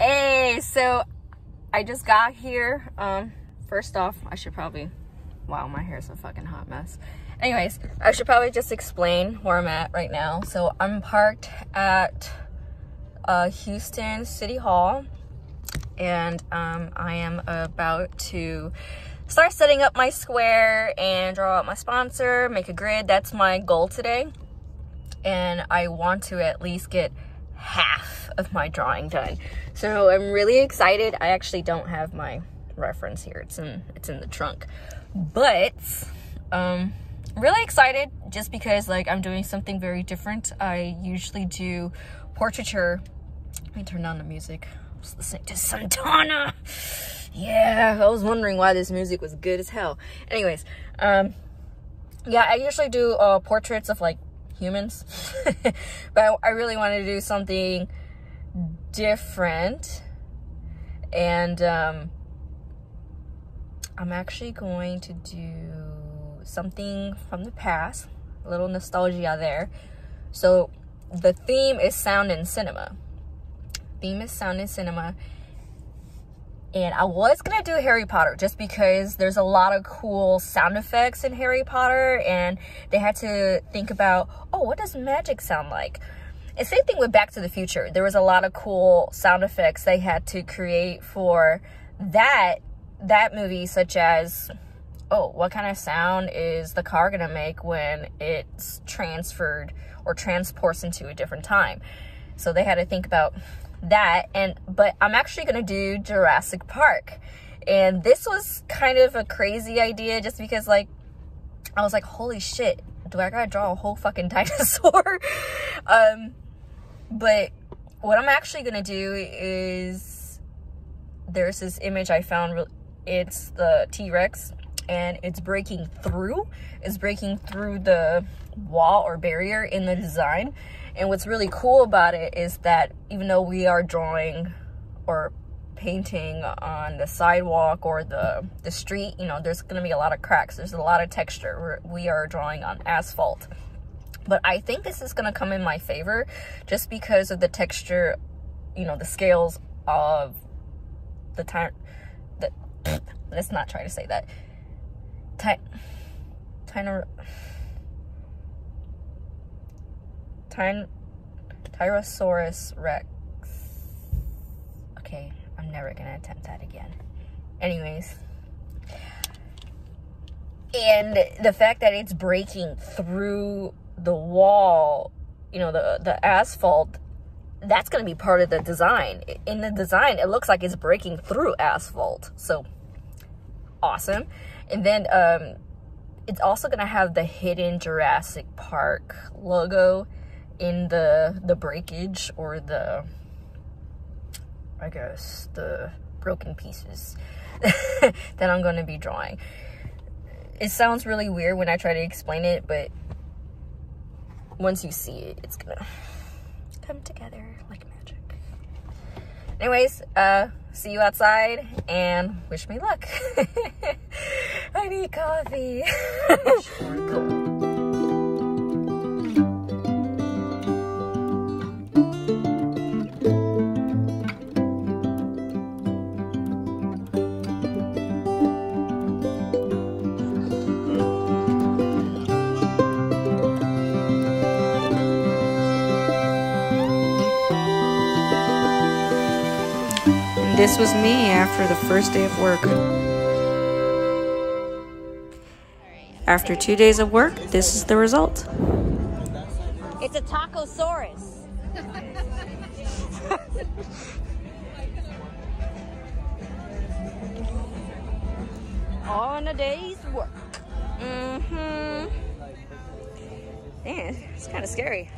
Hey, so I just got here. Um, first off, I should probably, wow, my hair's a fucking hot mess. Anyways, I should probably just explain where I'm at right now. So I'm parked at uh, Houston City Hall and um, I am about to start setting up my square and draw out my sponsor, make a grid. That's my goal today. And I want to at least get half of my drawing done. So I'm really excited. I actually don't have my reference here. It's in it's in the trunk. But um really excited just because like I'm doing something very different. I usually do portraiture. Let me turn on the music. I was listening to Santana. Yeah, I was wondering why this music was good as hell. Anyways, um yeah, I usually do uh portraits of like humans. but I really wanted to do something different. And um, I'm actually going to do something from the past, a little nostalgia there. So the theme is sound and cinema. Theme is sound and cinema and I was gonna do Harry Potter just because there's a lot of cool sound effects in Harry Potter and they had to think about, oh, what does magic sound like? And same thing with Back to the Future. There was a lot of cool sound effects they had to create for that that movie, such as, oh, what kind of sound is the car gonna make when it's transferred or transports into a different time? So they had to think about that and but I'm actually to do Jurassic Park. And this was kind of a crazy idea just because like I was like, "Holy shit, do I got to draw a whole fucking dinosaur?" um but what I'm actually to do is there's this image I found it's the T-Rex and it's breaking through it's breaking through the wall or barrier in the design and what's really cool about it is that even though we are drawing or painting on the sidewalk or the the street, you know, there's going to be a lot of cracks. There's a lot of texture. We're, we are drawing on asphalt. But I think this is going to come in my favor just because of the texture, you know, the scales of the time let's not try to say that. Ty Tyrannosaurus Rex. Okay, I'm never gonna attempt that again. Anyways. And the fact that it's breaking through the wall, you know, the, the asphalt, that's gonna be part of the design. In the design, it looks like it's breaking through asphalt. So, awesome. And then, um, it's also gonna have the hidden Jurassic Park logo in the the breakage or the I guess the broken pieces that I'm to be drawing. It sounds really weird when I try to explain it, but once you see it, it's gonna come together like magic. Anyways, uh, see you outside and wish me luck. I need coffee. cool. This was me after the first day of work. After two days of work, this is the result. It's a tacosaurus. On a day's work. Mm-hmm. Man, it's kind of scary.